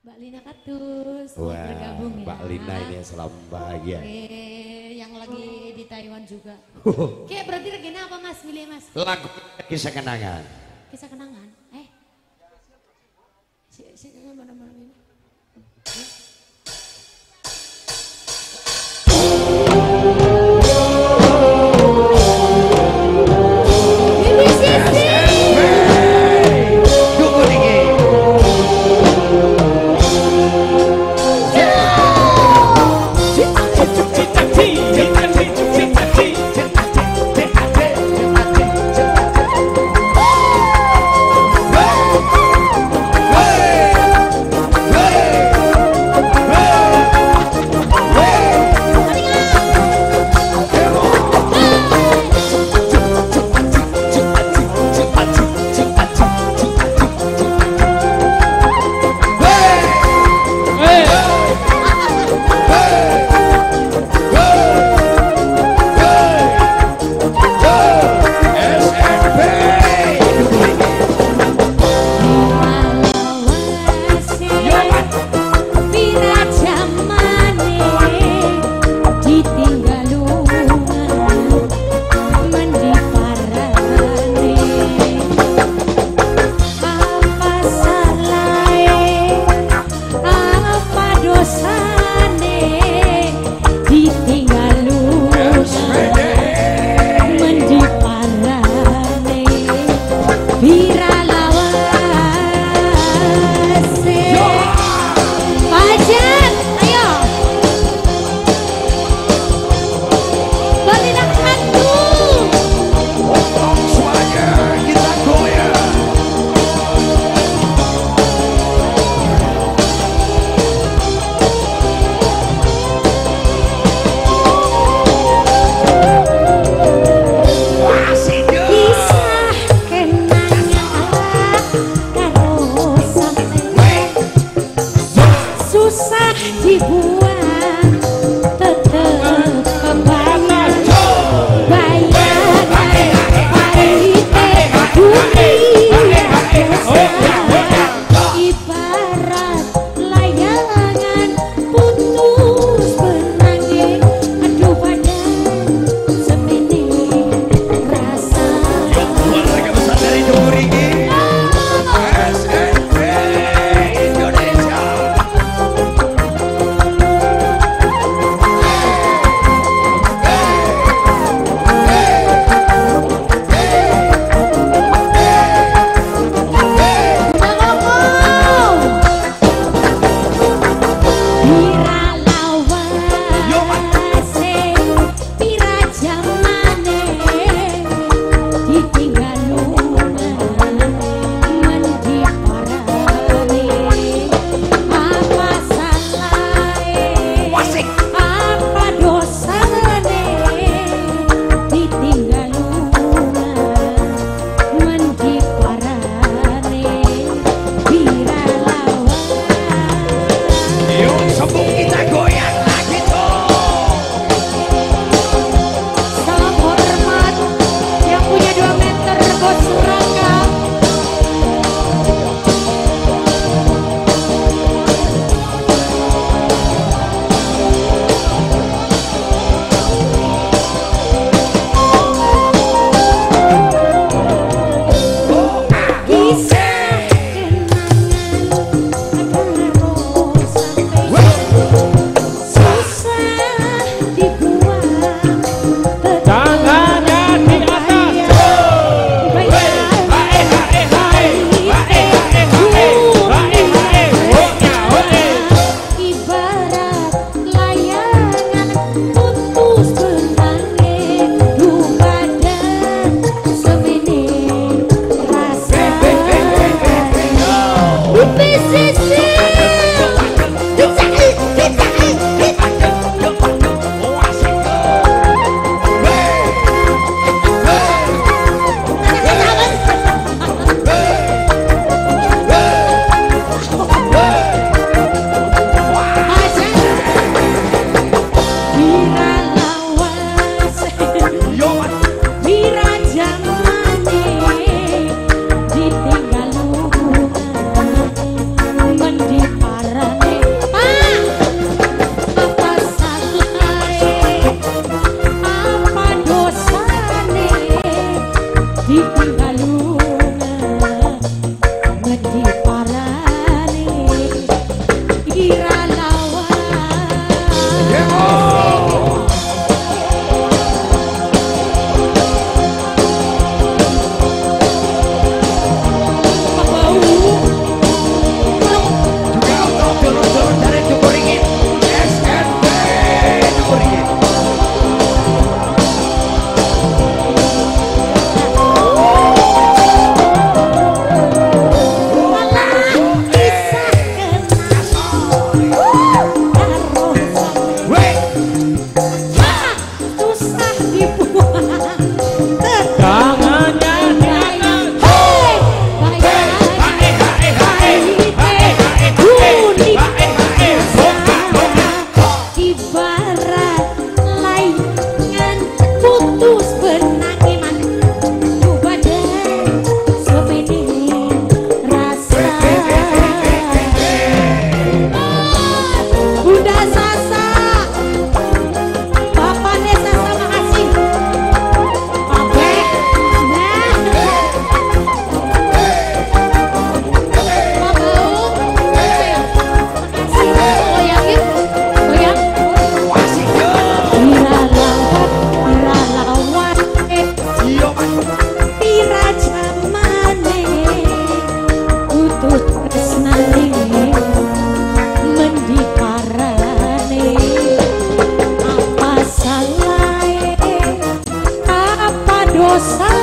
Mbak Lina Katus wow, bergabung ya. Mbak Lina ini salam bahagia. Oke, yang lagi di Taiwan juga. Oke, berarti regina apa Mas? Milih Mas. Lagu kisah kenangan. Kisah kenangan. Eh. Si, si, mana, mana, mana. It pisses Apa